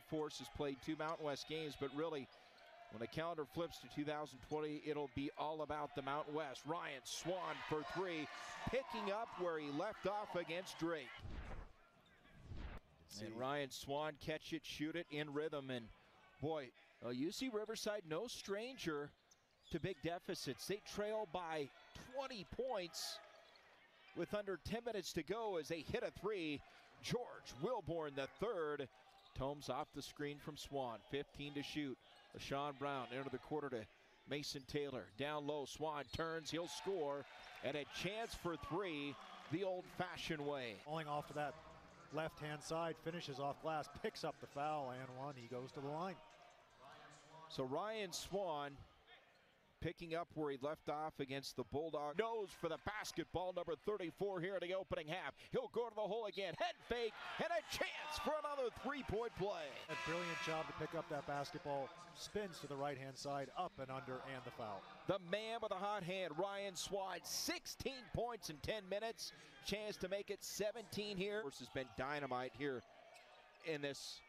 Air Force has played two Mountain West games, but really, when the calendar flips to 2020, it'll be all about the Mountain West. Ryan Swan for three, picking up where he left off against Drake. And Ryan Swan catch it, shoot it in rhythm, and boy, uh, well, UC Riverside no stranger to big deficits. They trail by 20 points with under 10 minutes to go as they hit a three. George Willborn the third. Tomes off the screen from Swan. 15 to shoot. LaShawn Brown into the quarter to Mason Taylor. Down low. Swan turns. He'll score. And a chance for three the old fashioned way. Falling off to that left hand side, finishes off glass, picks up the foul, and one. He goes to the line. So Ryan Swan picking up where he left off against the Bulldog. Nose for the basketball, number 34 here in the opening half. He'll go to the hole again. Head fake and a chance for another three-point play. A brilliant job to pick up that basketball. Spins to the right-hand side, up and under, and the foul. The man with a hot hand, Ryan Swan, 16 points in 10 minutes. Chance to make it 17 here. Versus been dynamite here in this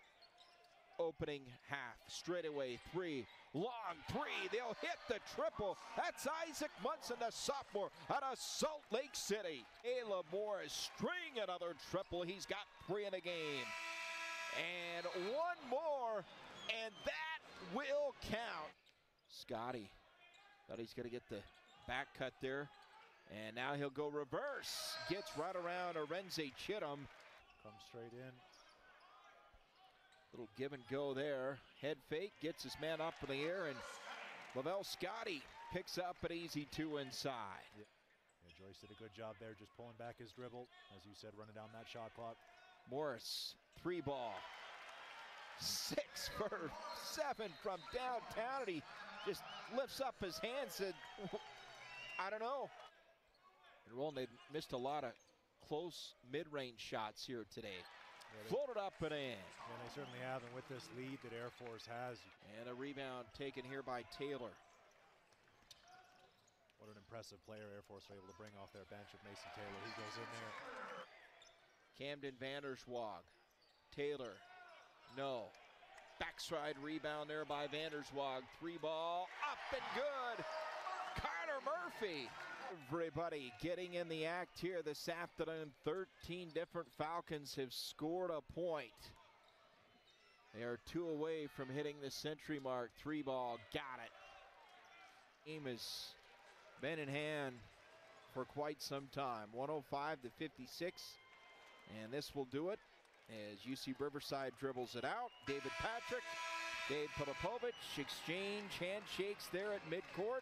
opening half. Straight away, three, long three. They'll hit the triple. That's Isaac Munson, the sophomore out of Salt Lake City. Caleb Morris string another triple. He's got three in the game. And one more, and that will count. Scottie thought he's going to get the back cut there. And now he'll go reverse. Gets right around Arinze Chidom. Comes straight in. Little give and go there. Head fake, gets his man up in the air, and Lavelle Scottie picks up an easy two inside. Yeah. yeah, Joyce did a good job there, just pulling back his dribble. As you said, running down that shot clock. Morris, three ball. Six for seven from downtown, and he just lifts up his hands and I don't know. And Roland, they missed a lot of close mid-range shots here today. Yeah, Floated up and in. Yeah, they certainly have, and with this lead that Air Force has. And a rebound taken here by Taylor. What an impressive player Air Force were able to bring off their bench with Mason Taylor. He goes in there. Camden Vander Zwaag. Taylor, no. Backside rebound there by Vander Zwaag. Three ball, up and good. Carter Murphy Everybody getting in the act here this afternoon. 13 different Falcons have scored a point. They are two away from hitting the century mark. Three ball, got it. Game has been in hand for quite some time. 105 to 56. And this will do it as UC Riverside dribbles it out. David Patrick, Dave Pilipovich exchange handshakes there at midcourt.